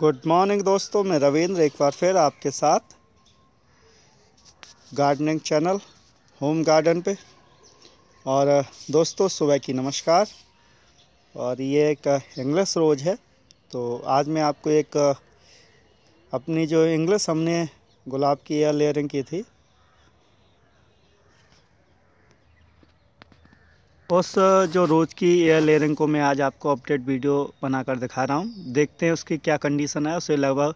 Good morning दोस्तों, मैं रविंद्र एक बार फिर आपके साथ गार्डनिंग चैनल, होम गार्डन पे। और दोस्तों, सुबह की नमस्कार। और ये एक इंग्लिश रोज है तो आज मैं आपको एक अपनी जो इंग्लिश हमने गुलाब की या लेयरिंग की थी उस, जो रोज़ की एयर लेयरिंग को मैं आज आपको अपडेट वीडियो बनाकर दिखा रहा हूँ, देखते हैं उसकी क्या कंडीशन है। उसे लगभग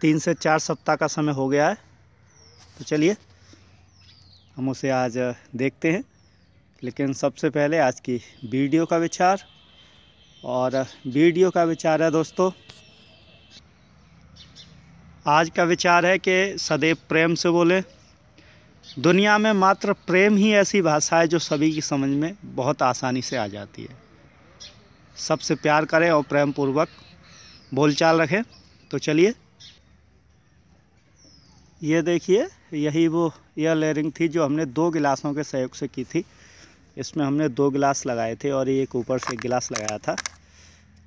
तीन से चार सप्ताह का समय हो गया है। तो चलिए, हम उसे आज देखते हैं। लेकिन सबसे पहले आज की वीडियो का विचार। और वीडियो का विचार है दोस्तों, आज का विचार है कि सदैव प्रेम से बोले। दुनिया में मात्र प्रेम ही ऐसी भाषा है जो सभी की समझ में बहुत आसानी से आ जाती है। सबसे प्यार करें और प्रेम पूर्वक बोलचाल रखें। तो चलिए, ये देखिए, यही वो एयर लेयरिंग थी जो हमने दो गिलासों के सहयोग से की थी। इसमें हमने दो गिलास लगाए थे और एक ऊपर से गिलास लगाया था।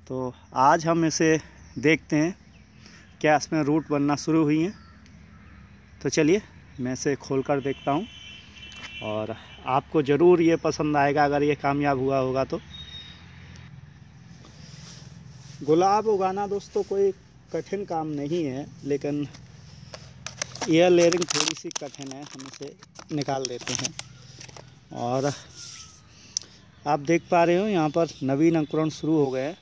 तो आज हम इसे देखते हैं, क्या इसमें रूट बनना शुरू हुई हैं। तो चलिए मैं इसे खोल कर देखता हूँ और आपको ज़रूर ये पसंद आएगा अगर ये कामयाब हुआ होगा तो। गुलाब उगाना दोस्तों कोई कठिन काम नहीं है, लेकिन एयर लेयरिंग थोड़ी सी कठिन है, हम इसे निकाल देते हैं। और आप देख पा रहे हो यहाँ पर नवीन अंकुरण शुरू हो गए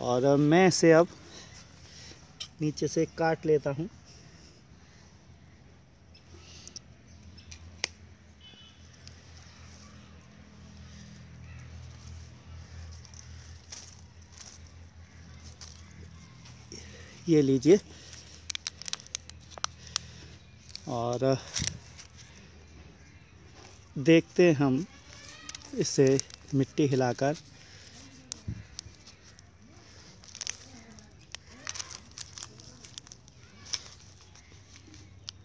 और मैं इसे अब नीचे से काट लेता हूँ। ये लीजिए। और, देखते हम इसे मिट्टी हिलाकर।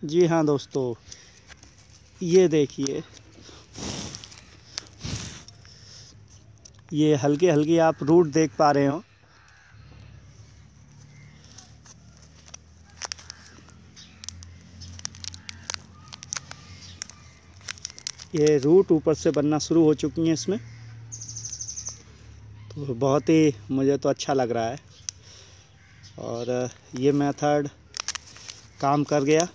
जी हाँ दोस्तों, ये देखिए। ये हल्के हल्के आप रूट देख पा रहे हो। ये रूट ऊपर से बनना शुरू हो चुकी हैं इसमें। तो बहुत ही मुझे तो अच्छा लग रहा है। और ये मेथड काम कर गया।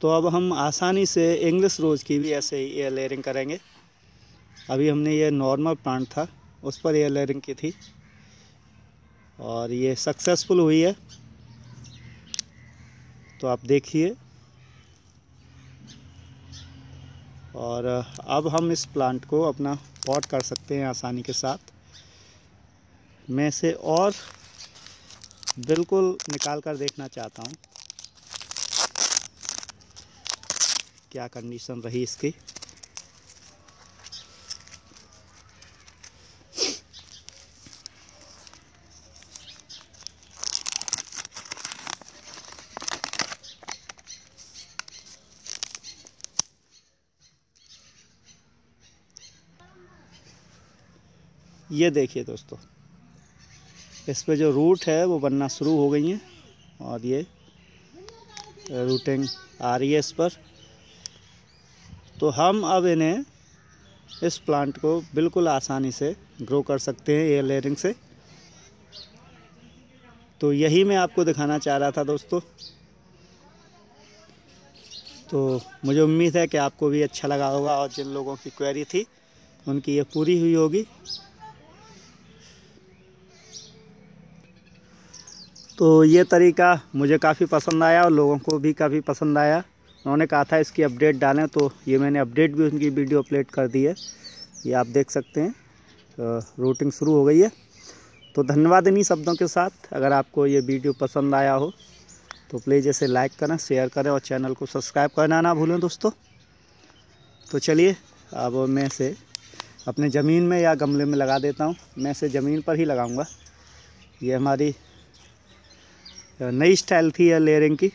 तो अब हम आसानी से इंग्लिश रोज़ की भी ऐसे ही एयर लेयरिंग करेंगे। अभी हमने ये नॉर्मल प्लांट था, उस पर एयर लेयरिंग की थी। और ये सक्सेसफुल हुई है। तो आप देखिए। और अब हम इस प्लांट को अपना पॉट कर सकते हैं आसानी के साथ। मैं इसे और बिल्कुल निकाल कर देखना चाहता हूँ। क्या कंडीशन रही इसकी? ये देखिए दोस्तों, इस पे जो रूट है वो बनना शुरू हो गई हैं और ये रूटिंग आ रही है इस पर। तो हम अब इन्हें इस प्लांट को बिल्कुल आसानी से ग्रो कर सकते हैं एयर लेयरिंग से। तो यही मैं आपको दिखाना चाह रहा था दोस्तों। तो मुझे उम्मीद है कि आपको भी अच्छा लगा होगा और जिन लोगों की क्वेरी थी, उनकी ये पूरी हुई होगी। तो ये तरीका मुझे काफ़ी पसंद आया और लोगों को भी काफ़ी पसंद आया। उन्होंने कहा था इसकी अपडेट डालें तो ये मैंने अपडेट भी उनकी वीडियो अपलोड कर दी है। ये आप देख सकते हैं। तो रूटिंग शुरू हो गई है। तो धन्यवाद इन्हीं शब्दों के साथ। अगर आपको ये वीडियो पसंद आया हो तो प्लीज़ इसे लाइक करें, शेयर करें और चैनल को सब्सक्राइब करना ना भूलें दोस्तों। तो चलिए, अब मैं इसे अपने ज़मीन में या गमले में लगा देता हूँ। मैं इसे ज़मीन पर ही लगाऊँगा। ये हमारी नई स्टाइल थी यह लेयरिंग की।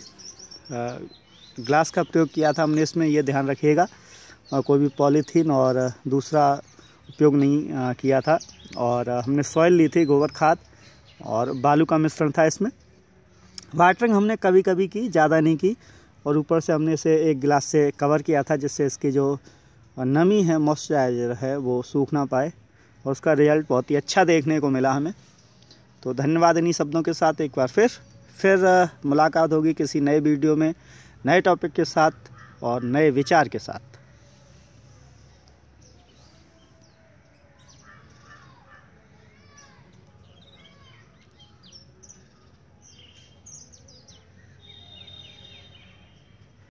ग्लास का प्रयोग किया था हमने, इसमें ये ध्यान रखिएगा। कोई भी पॉलीथीन और दूसरा उपयोग नहीं किया था। और हमने सॉइल ली थी, गोबर खाद और बालू का मिश्रण था इसमें। वाटरिंग हमने कभी कभी की, ज़्यादा नहीं की। और ऊपर से हमने इसे एक गिलास से कवर किया था, जिससे इसकी जो नमी है, मॉइस्चराइजर है, वो सूख ना पाए। और उसका रिज़ल्ट बहुत ही अच्छा देखने को मिला हमें। तो धन्यवाद इन्हीं शब्दों के साथ एक बार फिर। फिर मुलाकात होगी किसी नए वीडियो में, नए टॉपिक के साथ और नए विचार के साथ।